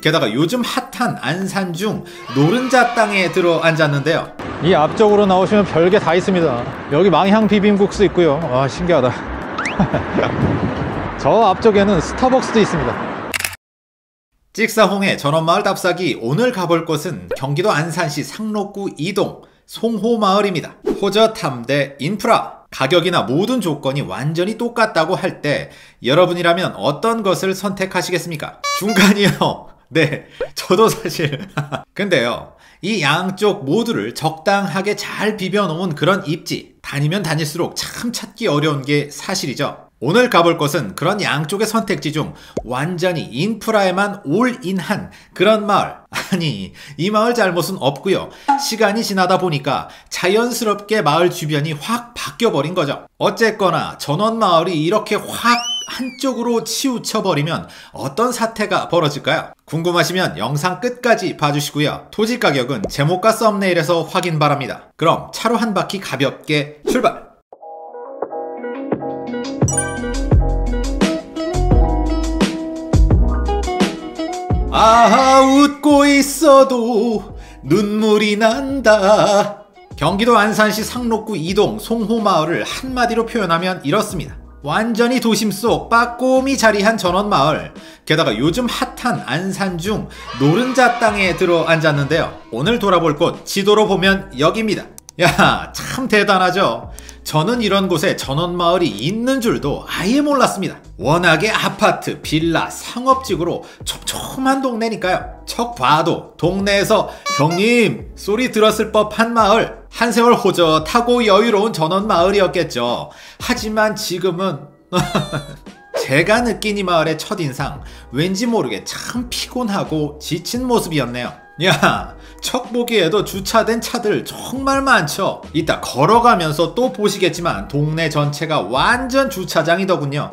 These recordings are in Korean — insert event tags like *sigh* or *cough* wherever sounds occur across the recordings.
게다가 요즘 핫한 안산 중 노른자 땅에 들어 앉았는데요. 이 앞쪽으로 나오시면 별게 다 있습니다. 여기 망향 비빔국수 있고요. 와 신기하다. *laughs* 저 앞쪽에는 스타벅스도 있습니다. 찍사홍의 전원마을 답사기 오늘 가볼 곳은 경기도 안산시 상록구 이동 송호마을입니다. 호저 탐대 인프라 가격이나 모든 조건이 완전히 똑같다고 할 때 여러분이라면 어떤 것을 선택하시겠습니까? 중간이요. 네, *laughs* 저도 사실. *laughs* 근데요, 이 양쪽 모두를 적당하게 잘 비벼놓은 그런 입지, 다니면 다닐수록 참 찾기 어려운 게 사실이죠. 오늘 가볼 곳은 그런 양쪽의 선택지 중 완전히 인프라에만 올인한 그런 마을. 아니, 이 마을 잘못은 없고요. 시간이 지나다 보니까 자연스럽게 마을 주변이 확 바뀌어버린 거죠. 어쨌거나 전원 마을이 이렇게 확 한쪽으로 치우쳐버리면 어떤 사태가 벌어질까요? 궁금하시면 영상 끝까지 봐주시고요. 토지 가격은 제목과 썸네일에서 확인 바랍니다. 그럼 차로 한 바퀴 가볍게 출발! 아하 웃고 있어도 눈물이 난다. 경기도 안산시 상록구 이동 송호마을을 한마디로 표현하면 이렇습니다. 완전히 도심 속 빠꼼히 자리한 전원마을 게다가 요즘 핫한 안산 중 노른자 땅에 들어 앉았는데요 오늘 돌아볼 곳 지도로 보면 여기입니다 야 참 대단하죠 저는 이런 곳에 전원마을이 있는 줄도 아예 몰랐습니다 워낙에 아파트, 빌라, 상업지구로 촘촘한 동네니까요 척 봐도 동네에서 형님 소리 들었을 법한 마을 한세월 호젓하고 여유로운 전원 마을이었겠죠. 하지만 지금은 *laughs* 제가 느낀 이 마을의 첫인상 왠지 모르게 참 피곤하고 지친 모습이었네요. 야, 척 보기에도 주차된 차들 정말 많죠. 이따 걸어가면서 또 보시겠지만 동네 전체가 완전 주차장이더군요.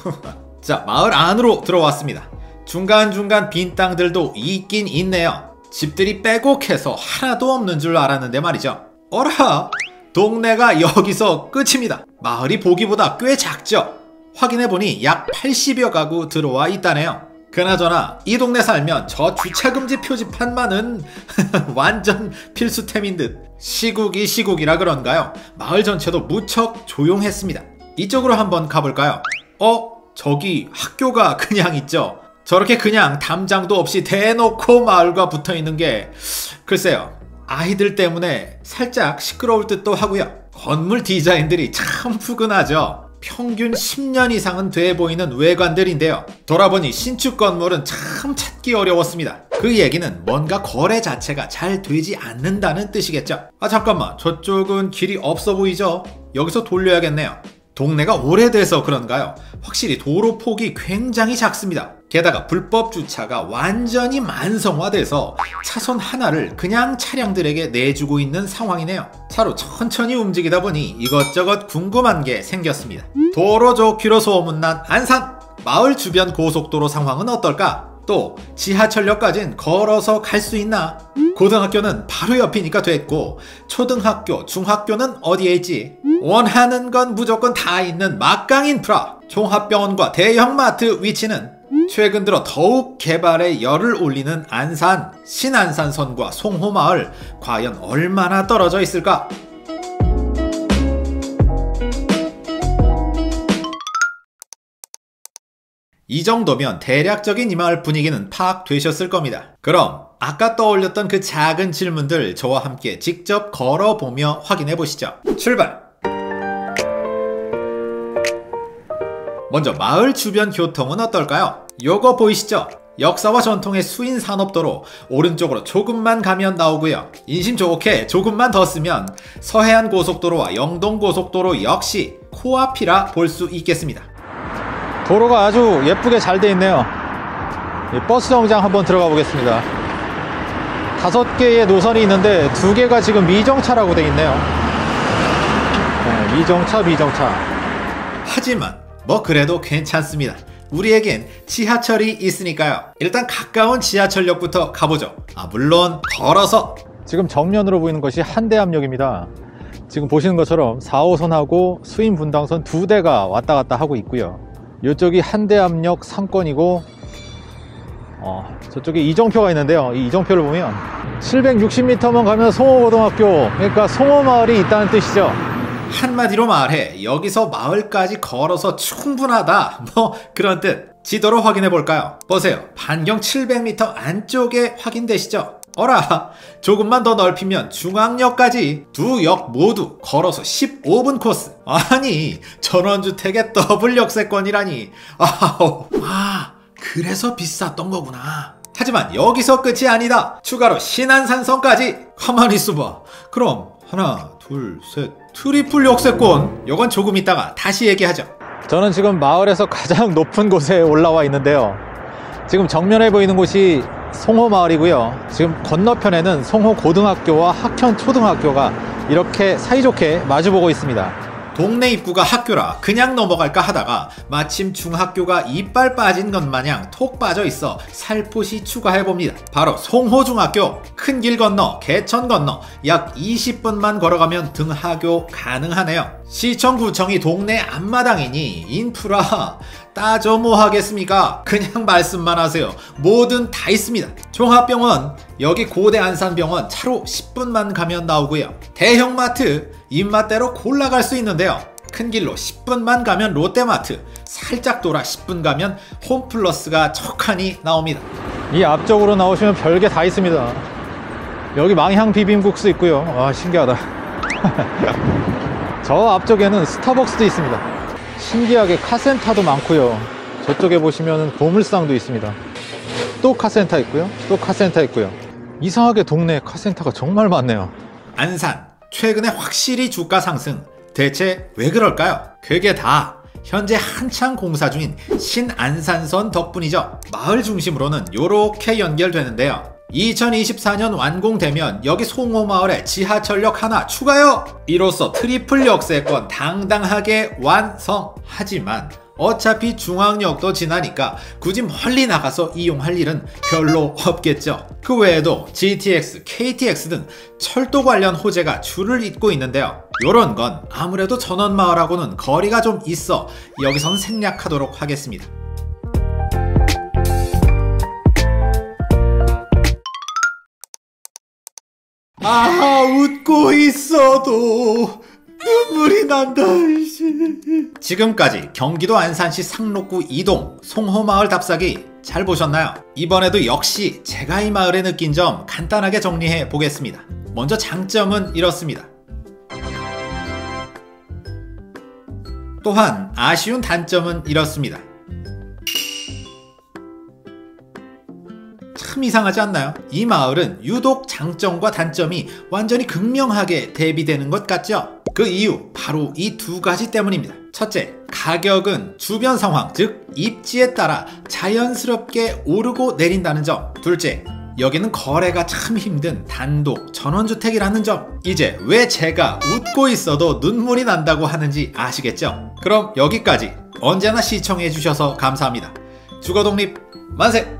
*laughs* 자, 마을 안으로 들어왔습니다. 중간중간 빈 땅들도 있긴 있네요. 집들이 빼곡해서 하나도 없는 줄 알았는데 말이죠. 어라! 동네가 여기서 끝입니다. 마을이 보기보다 꽤 작죠? 확인해보니 약 80여 가구 들어와 있다네요. 그나저나 이 동네 살면 저 주차금지 표지판만은 *laughs* 완전 필수템인 듯 시국이 시국이라 그런가요? 마을 전체도 무척 조용했습니다. 이쪽으로 한번 가볼까요? 어? 저기 학교가 그냥 있죠? 저렇게 그냥 담장도 없이 대놓고 마을과 붙어있는 게 글쎄요 아이들 때문에 살짝 시끄러울 듯도 하고요. 건물 디자인들이 참 푸근하죠. 평균 10년 이상은 돼 보이는 외관들인데요. 돌아보니 신축 건물은 참 찾기 어려웠습니다. 그 얘기는 뭔가 거래 자체가 잘 되지 않는다는 뜻이겠죠. 아 잠깐만 저쪽은 길이 없어 보이죠? 여기서 돌려야겠네요. 동네가 오래돼서 그런가요? 확실히 도로 폭이 굉장히 작습니다. 게다가 불법 주차가 완전히 만성화돼서 차선 하나를 그냥 차량들에게 내주고 있는 상황이네요. 차로 천천히 움직이다 보니 이것저것 궁금한 게 생겼습니다. 도로 좋기로 소문난 안산! 마을 주변 고속도로 상황은 어떨까? 또 지하철역까진 걸어서 갈 수 있나? 고등학교는 바로 옆이니까 됐고 초등학교, 중학교는 어디에 있지? 원하는 건 무조건 다 있는 막강 인프라 종합병원과 대형마트 위치는 최근 들어 더욱 개발에 열을 올리는 안산, 신안산선과 송호마을 과연 얼마나 떨어져 있을까? 이 정도면 대략적인 이 마을 분위기는 파악되셨을 겁니다. 그럼 아까 떠올렸던 그 작은 질문들 저와 함께 직접 걸어보며 확인해 보시죠. 출발! 먼저 마을 주변 교통은 어떨까요? 요거 보이시죠? 역사와 전통의 수인 산업도로 오른쪽으로 조금만 가면 나오고요. 인심 좋게 조금만 더 쓰면 서해안 고속도로와 영동 고속도로 역시 코앞이라 볼 수 있겠습니다. 도로가 아주 예쁘게 잘 돼 있네요. 버스 정장 한번 들어가 보겠습니다. 다섯 개의 노선이 있는데 두 개가 지금 미정차라고 돼 있네요. 네, 미정차 미정차. 하지만 뭐 그래도 괜찮습니다. 우리에겐 지하철이 있으니까요. 일단 가까운 지하철역부터 가보죠. 아 물론 걸어서. 지금 정면으로 보이는 것이 한대암역입니다. 지금 보시는 것처럼 4호선하고 수인 분당선 두 대가 왔다 갔다 하고 있고요 이쪽이 한대암역 상권이고 어, 저쪽에 이정표가 있는데요. 이 이정표를 보면 760m만 가면 송호고등학교, 그러니까 송호마을이 있다는 뜻이죠. 한마디로 말해 여기서 마을까지 걸어서 충분하다. *laughs* 뭐 그런 뜻. 지도로 확인해 볼까요? 보세요. 반경 700m 안쪽에 확인되시죠 어라 조금만 더 넓히면 중앙역까지 두 역 모두 걸어서 15분 코스. 아니 전원주택의 더블 역세권이라니. 아우 아 그래서 비쌌던 거구나. 하지만 여기서 끝이 아니다. 추가로 신안산선까지. 가만히 있어봐. 그럼 하나 둘 셋 triple 역세권. 요건 조금 있다가 다시 얘기하죠. 저는 지금 마을에서 가장 높은 곳에 올라와 있는데요. 지금 정면에 보이는 곳이 송호 마을이고요. 지금 건너편에는 송호 고등학교와 학현 초등학교가 이렇게 사이좋게 마주보고 있습니다. 동네 입구가 학교라 그냥 넘어갈까 하다가 마침 중학교가 이빨 빠진 것 마냥 톡 빠져 있어 살포시 추가해봅니다. 바로 송호중학교 큰 길 건너 개천 건너 약 20분만 걸어가면 등하교 가능하네요. 시청구청이 동네 앞마당이니 인프라 따져 뭐 하겠습니까? 그냥 말씀만 하세요. 뭐든 다 있습니다. 종합병원 여기 고대 안산병원 차로 10분만 가면 나오고요. 대형마트 입맛대로 골라갈 수 있는데요. 큰 길로 10분만 가면 롯데마트, 살짝 돌아 10분 가면 홈플러스가 척하니 나옵니다. 이 앞쪽으로 나오시면 별게 다 있습니다. 여기 망향 비빔국수 있고요. 와 신기하다. *laughs* 저 앞쪽에는 스타벅스도 있습니다. 신기하게 카센터도 많고요. 저쪽에 보시면 고물상도 있습니다. 또 카센터 있고요. 또 카센터 있고요. 이상하게 동네에 카센터가 정말 많네요. 안산 최근에 확실히 주가 상승 대체 왜 그럴까요? 그게 다 현재 한창 공사 중인 신안산선 덕분이죠. 마을 중심으로는 이렇게 연결되는데요. 2024년 완공되면 여기 송호마을에 지하철역 하나 추가요! 이로써 triple 역세권 당당하게 완성! 하지만 어차피 중앙역도 지나니까 굳이 멀리 나가서 이용할 일은 별로 없겠죠. 그 외에도 GTX, KTX 등 철도 관련 호재가 줄을 잇고 있는데요. 요런 건 아무래도 전원마을하고는 거리가 좀 있어 여기선 생략하도록 하겠습니다. 아 웃고 있어도 눈물이 난다 이씨. 지금까지 경기도 안산시 상록구 이동 송호마을 답사기 잘 보셨나요? 이번에도 역시 제가 이 마을에 느낀 점 간단하게 정리해 보겠습니다. 먼저 장점은 이렇습니다. 또한 아쉬운 단점은 이렇습니다. 참 이상하지 않나요? 이 마을은 유독 장점과 단점이 완전히 극명하게 대비되는 것 같죠? 그 이유 바로 이 두 가지 때문입니다. 첫째, 가격은 주변 상황, 즉 입지에 따라 자연스럽게 오르고 내린다는 점. 둘째, 여기는 거래가 참 힘든 단독 전원주택이라는 점. 이제 왜 제가 웃고 있어도 눈물이 난다고 하는지 아시겠죠? 그럼 여기까지 언제나 시청해주셔서 감사합니다. 주거독립 만세!